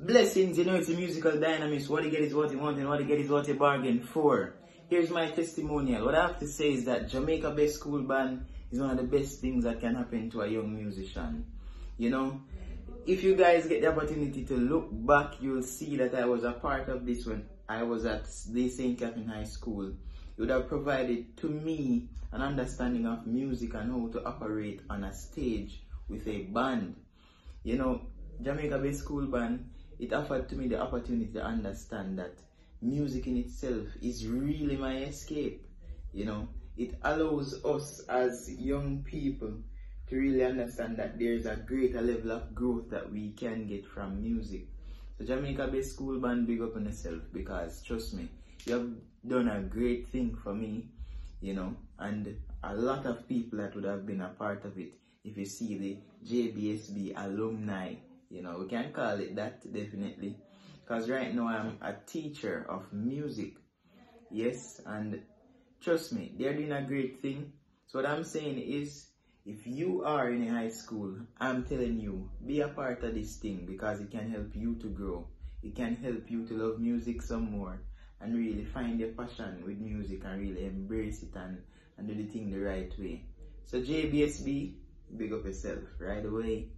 Blessings, you know, it's a Musical Dynamist. What you get is what you want, and what you get is what you bargain for. Here's my testimonial. What I have to say is that Jamaica Best School Band is one of the best things that can happen to a young musician. You know, if you guys get the opportunity to look back, you'll see that I was a part of this when I was at the St. Catherine High School. It would have provided to me an understanding of music and how to operate on a stage with a band. You know, Jamaica Best School Band, it offered to me the opportunity to understand that music in itself is really my escape. You know, it allows us as young people to really understand that there's a greater level of growth that we can get from music. So Jamaica Best School Band, big up on yourself because trust me, you have done a great thing for me, you know, and a lot of people that would have been a part of it. If you see the JBSB alumni, you know, we can call it that definitely. Because right now I'm a teacher of music. Yes, and trust me, they're doing a great thing. So what I'm saying is, if you are in a high school, I'm telling you, be a part of this thing because it can help you to grow. It can help you to love music some more and really find your passion with music and really embrace it and, and do the thing the right way. So JBSB, big up yourself right away.